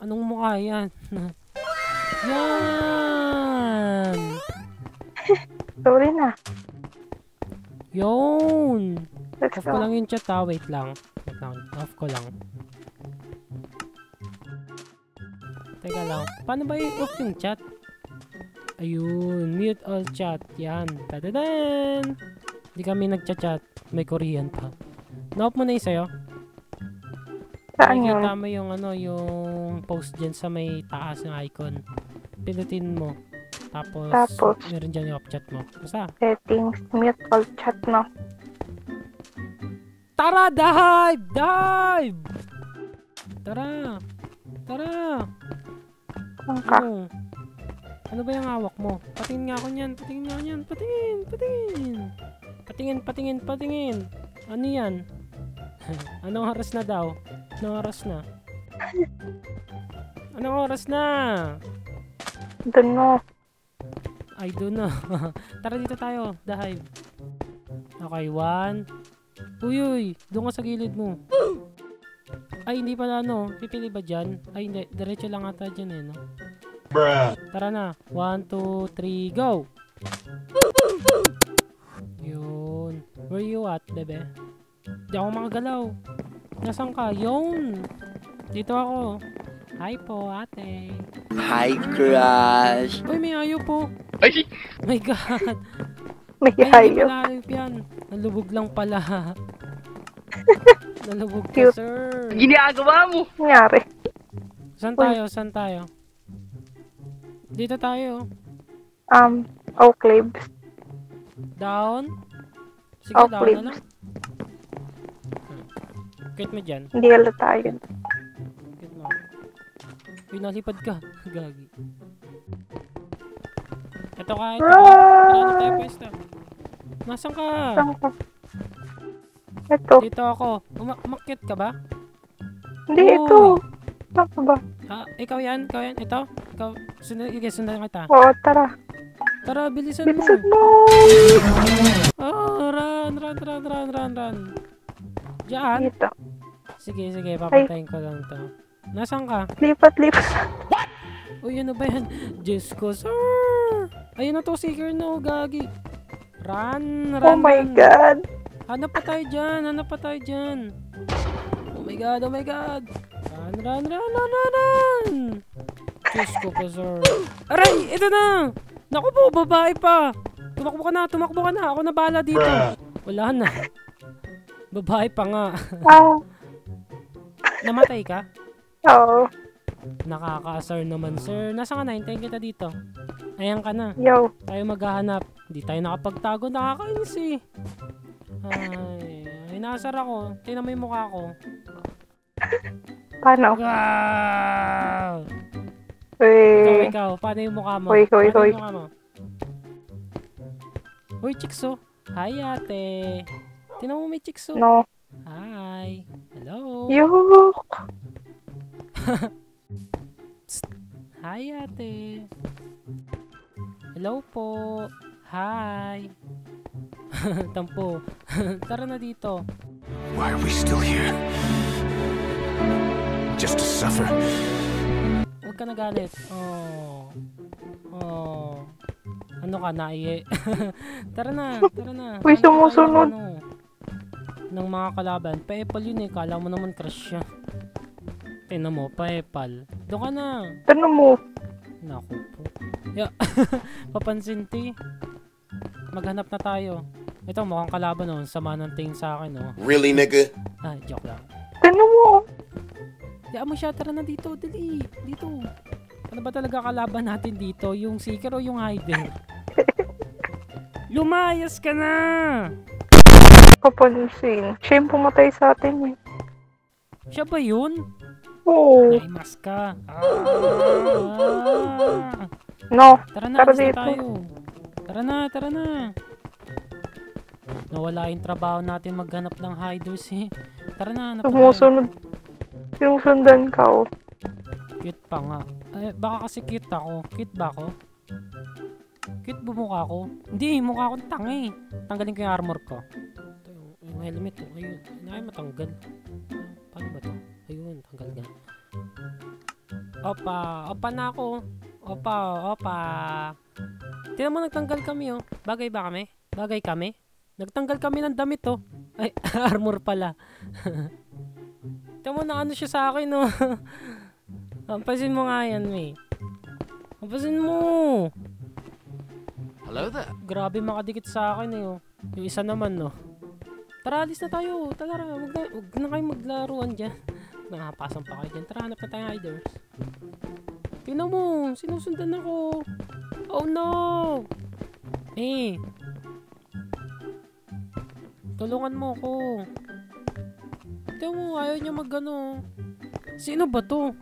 Anong mukha yan? yan! Sorry na. Yun! Let's Off ko go. lang yung chat ha. Wait lang. Wait lang. Off ko lang. Teka lang. Paano ba i-off yung chat? Ayun. Mute all chat. Yan. Tadadan! Hindi kami nagchat-chat. May Korean pa. Na-off mo na yung sa'yo? Saan yun? Nakikita mo yung ano, yung post dyan sa may taas ng icon. Pinutin mo. Tapos, Tapos? meron dyan yung off chat mo. Basta. Settings, mute all chat no. Tara, dive! Dive! Tara! Tara! Saan ka? Ano? Ano ba yung hawak mo? Patingin nga ako niyan. Patingin nga niyan. Patingin! Patingin! Patingin, patingin, patingin! Ano yan? Anong oras na daw? Anong oras na? Anong oras na? Doon mo. I don't know. Tara dito tayo. The Hive. Okay, one. Uy, uy. Doon ka sa gilid mo. Ay, hindi pala ano. Pipili ba dyan? Ay, hindi. Diretso lang ata dyan eh, no? Tara na. One, two, three, go! Yun. Where you at, bebe? Di ako makagalaw. Nasaan ka? Yun! Dito ako. Hi po, ate. Hi, crush. Uy, may ayo po. Ay! My God. May Ay, pala ayop yan. Nalubog lang pala. Nalubog ka, Cute. sir. Ginagawa mo! Nangyari. Saan Uy. tayo? Saan tayo? Dito tayo. Um, Oak Cliffs. Down? Sige, Oak down na lang. Quit mo dyan. Hindi halata yun. Quit mo. Uy, nalipad ka. Gagi. Ito ka, ito ka. Na tayo pwesto. Nasaan ka? Saan ka? Ito. Dito ako. Uma- umakyat ka ba? Hindi, Uy. ito. Saan ka ba? Ah, ikaw yan? Ikaw yan? Ito? Ikaw? Sundan, okay, sundan kita. Oo, tara. Tara, bilisan mo. Bilisan mo. Oh, run, run, run, run, run, run. Diyan. Dito. Sige, sige, papuntahin ko lang to. Nasaan ka? Lipat, lipat. Uy, ano ba yan? Diyos ko, sir! Ayun na to, seeker no, gagi. Run, run, Oh my run. God. Hanap pa tayo dyan, hanap pa tayo dyan. Oh my god, oh my god. Run, run, run, run, run, run. Diyos ko po, sir. Aray, ito na! Naku po, babae pa. Tumakbo ka na, tumakbo ka na. Ako na bahala dito. Wala na. Babae pa nga. Ah, Namatay ka? oo. Nakaka-sir naman, sir. Nasa ka na? Hintayin kita dito. Ayan ka na. Yo. Tayo maghahanap. Hindi tayo nakapagtago. Nakakainis eh. Ay, ay nasar ako. Tingnan mo yung mukha ko. Paano? Wow! Ikaw, Uy. ikaw. Paano yung mukha mo? Paano hoy. yung mukha mo? Uy, chikso. Hi, ate. Tingnan mo may chikso. No. Yok. Hi, ate. Hello po. Hi. Tampo. Tara na dito. Why are we still here? Just to suffer? Huwag ka nagalit. Oh. Oh. Ano ka, naiye? tara na, tara na. Uy, sumusunod. ano, ng mga kalaban. Pa-epal yun eh. Kala mo naman crush siya. Tingnan mo, pa-epal. Doon ka na. Ano mo? Naku po. Ya, papansin ti. Maghanap na tayo. Ito, mukhang kalaban oh. Sama ng tingin sa akin oh. Really, nigga? Ah, joke lang. Ano mo? Yaan mo siya, tara na dito, dali. Dito. Ano ba talaga kalaban natin dito? Yung seeker o yung hider? Lumayas ka na! Papansin. Siya yung pumatay sa atin eh. Siya ba yun? Oo. Naimas ka. Ah. No. Tara na, Tara dito. tayo. Tara na, tara na. Nawala yung trabaho natin maghanap ng hiders eh. Tara na, hanap. Sumusunod. Sinusundan ka oh. Cute pa nga. Eh, baka kasi cute ako. Cute ba ako? Cute ba mukha ko? Hindi, mukha akong tanga eh. Tanggalin ko yung armor ko. Yung, helmet ko. Ayun, hindi na matanggal. Paano ba to? Ayun, tanggal nga. Opa, opa na ako. Opa, opa. Tingnan mo, nagtanggal kami, oh. Bagay ba kami? Bagay kami? Nagtanggal kami ng damit, oh. Ay, armor pala. Tingnan mo, na ano siya sa akin, oh. Pampasin mo nga yan, May. Pampasin mo. Hello there. Grabe makadikit sa akin, eh, oh. Yung isa naman, no. Tara, alis na tayo. Tara, wag na, wag na kayo maglaruan dyan. Nakapasang pa kayo dyan. Tara, hanap na tayo hiders. Tingnan mo, sinusundan ako. Oh no! Eh. Tulungan mo ako. Tingnan mo, ayaw niya magano. Sino ba to?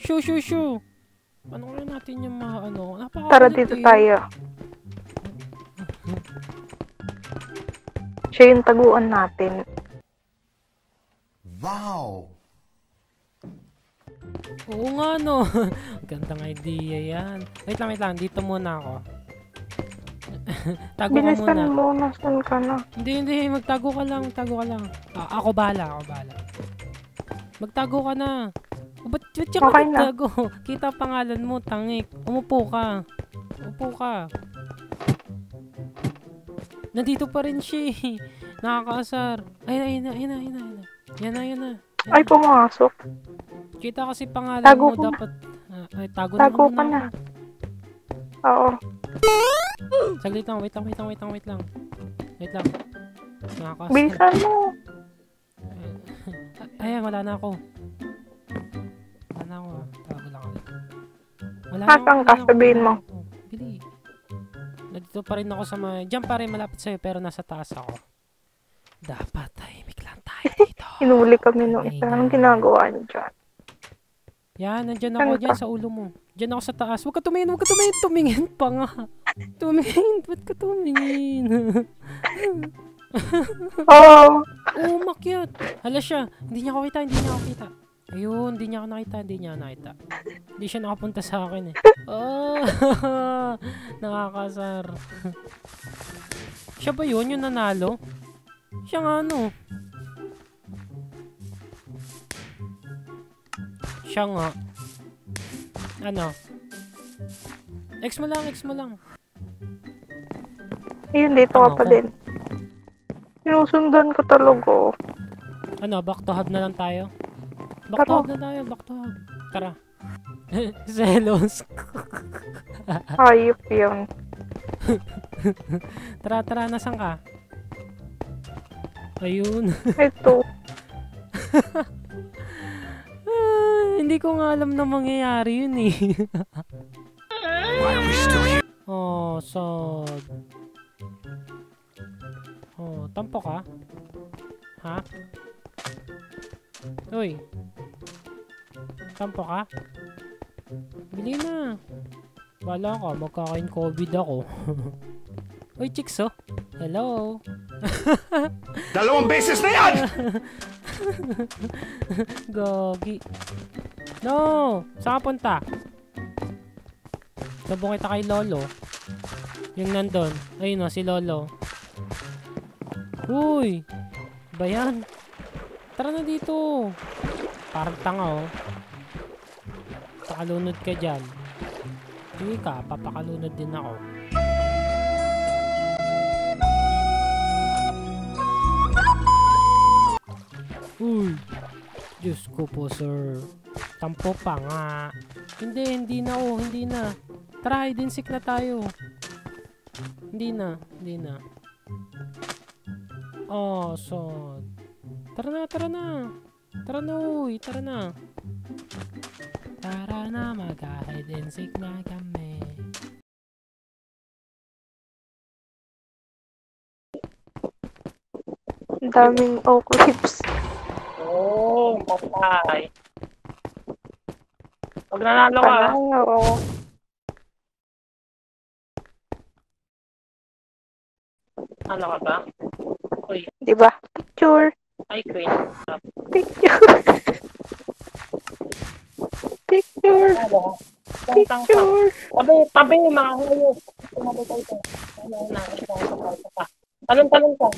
Shoo, shoo, shoo. Ano kaya natin yung mga ano? Napaka Tara dito tayo. Siya yung taguan natin. Wow. Oo nga no. Gandang idea yan. Wait lang, wait lang. Dito muna ako. Tago ka muna. Bilisan mo, nasan ka na? Hindi, hindi. Magtago ka lang. Magtago ka lang. Ah, ako bahala. Ako bahala. Magtago ka na. O, ba't, ba't siya ka Okay magtago? Kita pangalan mo, tangik. Umupo ka. Umupo ka. Nandito pa rin siya eh. Nakakaasar. Ayun na, ayun na, ayun na, ayun na. Yan na, yan na. Yan Ay, pumasok. Kita kasi pangalan Tago mo ko na. dapat. Ah, ay, tago, Tago na ka na. Oo. Saglit lang, wait lang, wait lang, wait lang, wait lang. Wait lang. Nakakasar. Bilisan mo. Ayan, wala na ako. Wala na ako ah. Tago lang ako. Wala Nasaan wala ka? ako, Sabihin mo. Nandito pa rin ako sa mga... Diyan pa rin malapit sa'yo pero nasa taas ako. Dapat tahimik lang tayo dito. Hinuli kami nung isa. Anong ginagawa niyo dyan? Yan, nandyan ako dyan sa ulo mo. Diyan ako sa taas. Huwag ka tumingin, huwag ka tumingin. Tumingin pa nga. Tumingin, ba't ka tumingin? Oo. Oo, makyat. Hala siya. Hindi niya ako kita, hindi niya ako kita. Ayun, hindi niya ako nakita, hindi niya ako nakita. Hindi siya nakapunta sa akin eh. Oh, nakakasar. siya ba yun, yung nanalo? Siya nga ano. Siya nga. Ano? X mo lang, X mo lang. Ayun, dito ka Tama pa ko. din. Sinusundan ko talaga. oh. Ano, back to hub na lang tayo? Hub na tayo, back to hub. Tara. Zelos. Hayop yun. Tara, tara, nasan ka? Ayun. Ito. Ah, hindi ko nga alam na mangyayari yun eh. Why are we still here? oh, sad. Oh, tampo ka? Ha? Uy. Tampo ka? Bili na. Bala ka, magkakain COVID ako. Uy, chicks oh. Hello. Dalawang beses na yan! Gogi. No! Saan ka punta? Sabong kita kay Lolo. Yung nandun. Ayun o, si Lolo. Uy! Ba yan? Tara na dito. Parang tanga oh. Pakalunod ka dyan. Sige ka, papakalunod din ako. Uy! Diyos ko po, sir. Tampo pa nga. Hindi, hindi na oh, hindi na. Tara, hide na tayo. Hindi na, hindi na. Oh, so... Tara na, tara na. Tara na, uy, tara na. Tara na, mag-hide and seek na kami. Ang daming oak leaves. Oh, patay. Pag nanalo ka, Panalo. ano ka ba? Uy, Di ba? Picture. ay, queen. Picture. Picture. Picture. Tabi, tabi, mga hayop. Tumabi tayo. Ano na, ito, ito, ito, ito. Talon, talon ka.